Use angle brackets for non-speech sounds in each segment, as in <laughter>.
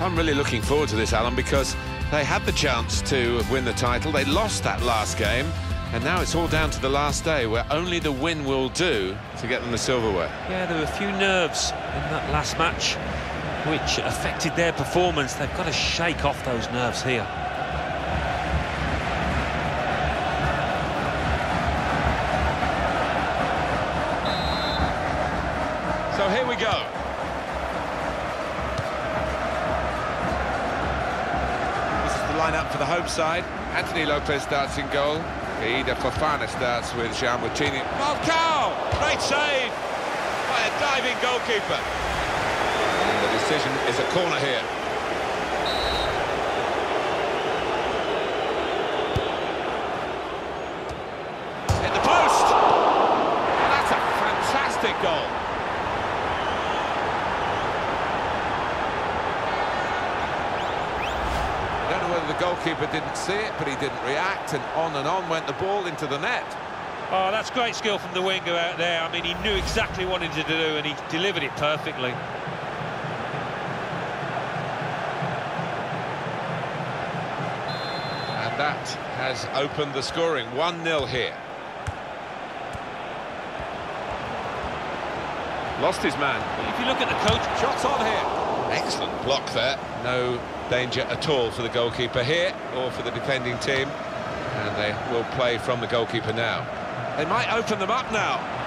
I'm really looking forward to this, Alan, because they had the chance to win the title. They lost that last game, and now it's all down to the last day, where only the win will do to get them the silverware. Yeah, there were a few nerves in that last match which affected their performance. They've got to shake off those nerves here. Side. Anthony Lopes starts in goal. Gueïda Fofana starts with João Moutinho. Falcao! Great save by a diving goalkeeper. And the decision is a corner here. Hit the post! And that's a fantastic goal. Don't know whether the goalkeeper didn't see it, but he didn't react, and on and on went the ball into the net. Oh, that's great skill from the winger out there. I mean, he knew exactly what he wanted to do, and he delivered it perfectly. And that has opened the scoring. 1-0 here. Lost his man. If you look at the coach, Shots on here. Excellent block there. No danger at all for the goalkeeper here or for the defending team. And they will play from the goalkeeper now. They might open them up now.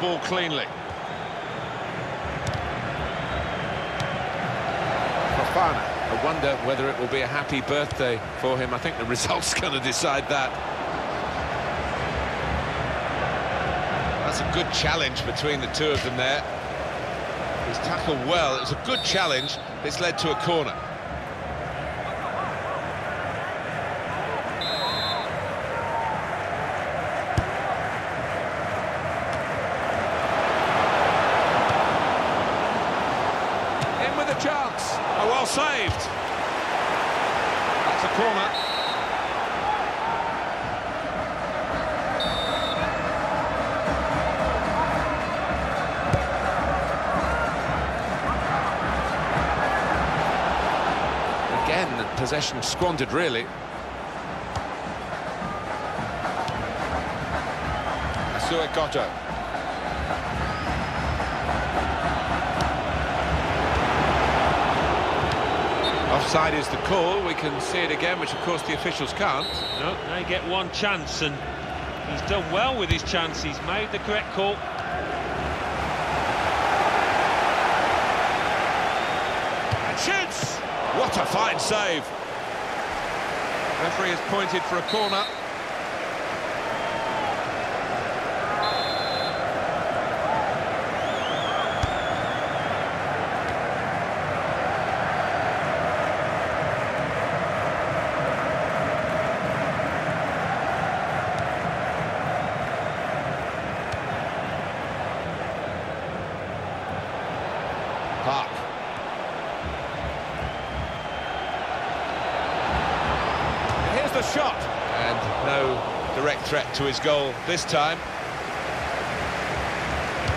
Ball cleanly. Fofana. I wonder whether it will be a happy birthday for him. I think the <laughs> result's going to decide that. That's a good challenge between the two of them there. He's tackled well. It was a good challenge. It's led to a corner. A chance. Oh, well saved. That's a corner. Again, the possession squandered, really. Asua Offside is the call. We can see it again, which of course the officials can't. no, they get one chance, and he's done well with his chance. He's made the correct call. And shoots! What a fine save! Referee has pointed for a corner. Park. And Here's the shot. And no direct threat to his goal this time.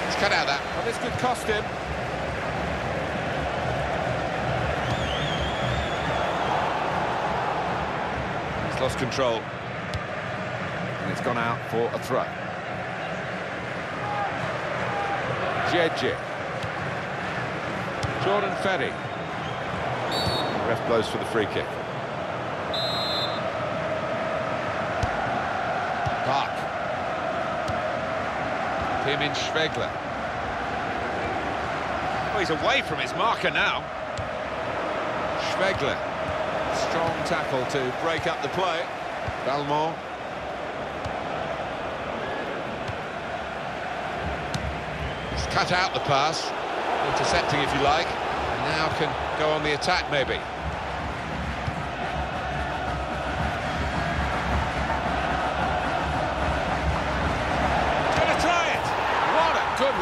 He's cut out that. Well, this could cost him. He's lost control. And it's gone out for a throw. Jeje. Jordan Ferri. Ref blows for the free kick. Pirmin Schwegler. Oh, he's away from his marker now. Schwegler. Strong tackle to break up the play. Valmont. He's cut out the pass. Intercepting, if you like. And now can go on the attack, maybe.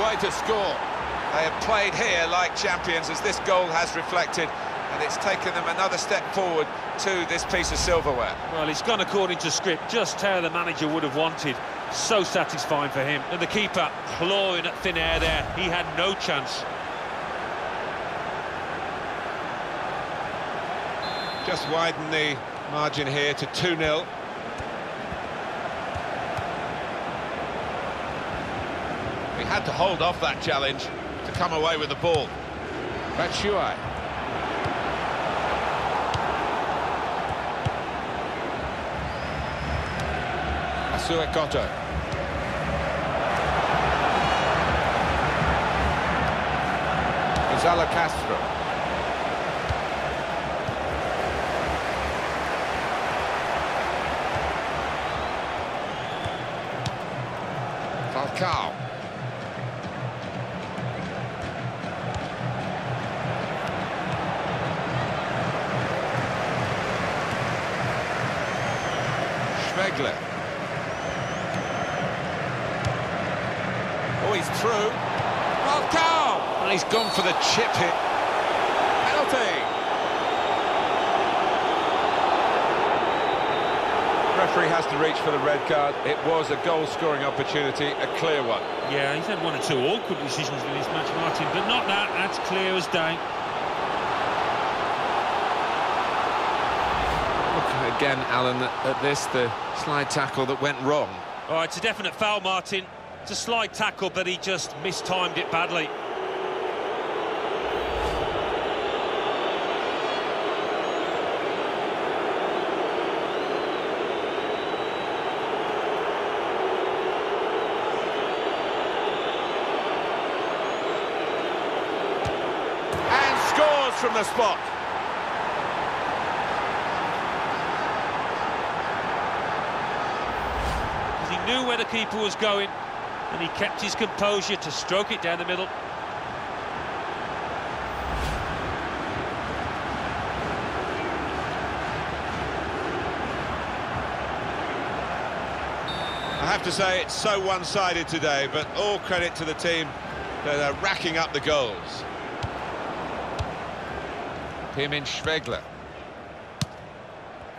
Way to score. They have played here like champions, as this goal has reflected, and it's taken them another step forward to this piece of silverware. Well, it's gone according to script, just how the manager would have wanted. So satisfying for him. And the keeper clawing at thin air there. He had no chance. Just widen the margin here to 2-0. Had to hold off that challenge to come away with the ball. Batshuayi. Assou-Ekotto. Gonzalo Castro. Falcao! And he's gone for the chip hit. Penalty! Referee has to reach for the red card. It was a goal-scoring opportunity, a clear one. Yeah, he's had one or two awkward decisions in this match, Martin, but not that. That's clear as day. Look again, Alan, at this, the slide tackle that went wrong. All right, it's a definite foul, Martin. A slide tackle, but he just mistimed it badly. And scores from the spot. He knew where the keeper was going, and he kept his composure to stroke it down the middle. I have to say, it's so one-sided today, but all credit to the team that are racking up the goals. Pirmin Schwegler.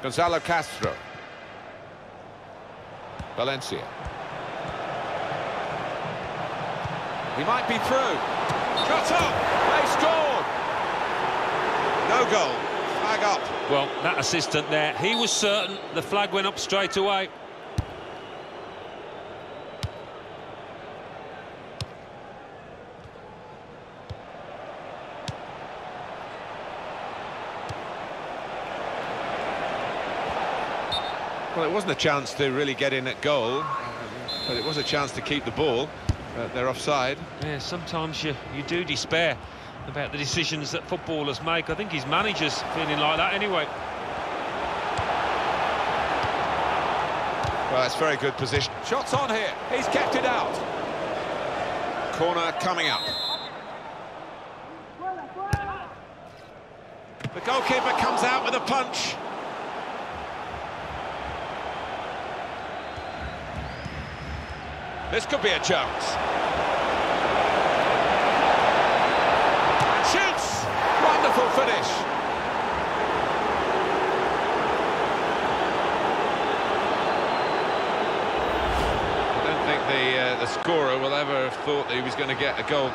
Gonzalo Castro. Valencia. He might be through. Cut up! They scored! No goal. Flag up. Well, that assistant there, he was certain the flag went up straight away. Well, it wasn't a chance to really get in at goal, but it was a chance to keep the ball. But they're offside. Yeah, sometimes you, you do despair about the decisions that footballers make. I think his manager's feeling like that anyway. Well, that's very good position. Shots on here. He's kept it out. Corner coming up. The goalkeeper comes out with a punch. This could be a chance. Shoots! Wonderful finish. I don't think the uh, the scorer will ever have thought that he was going to get a goal.